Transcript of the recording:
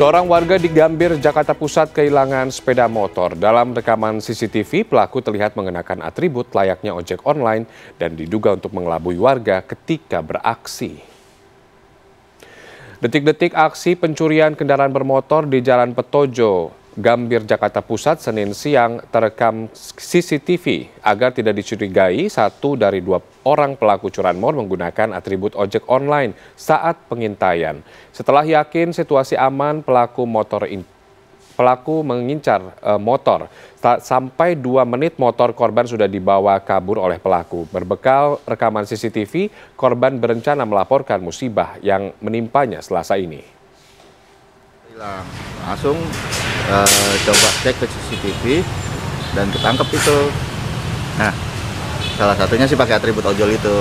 Seorang warga di Gambir, Jakarta Pusat kehilangan sepeda motor. Dalam rekaman CCTV, pelaku terlihat mengenakan atribut layaknya ojek online dan diduga untuk mengelabui warga ketika beraksi. Detik-detik aksi pencurian kendaraan bermotor di Jalan Petojo, Gambir, Jakarta Pusat, Senin siang terekam CCTV agar tidak dicurigai satu dari dua orang pelaku curanmor menggunakan atribut ojek online saat pengintaian. Setelah yakin situasi aman, pelaku motor pelaku mengincar uh, motor. Sampai dua menit motor korban sudah dibawa kabur oleh pelaku. Berbekal rekaman CCTV, korban berencana melaporkan musibah yang menimpanya selasa ini. Langsung uh, coba cek ke CCTV dan ketangkep itu. Nah, salah satunya sih pakai atribut ojol itu.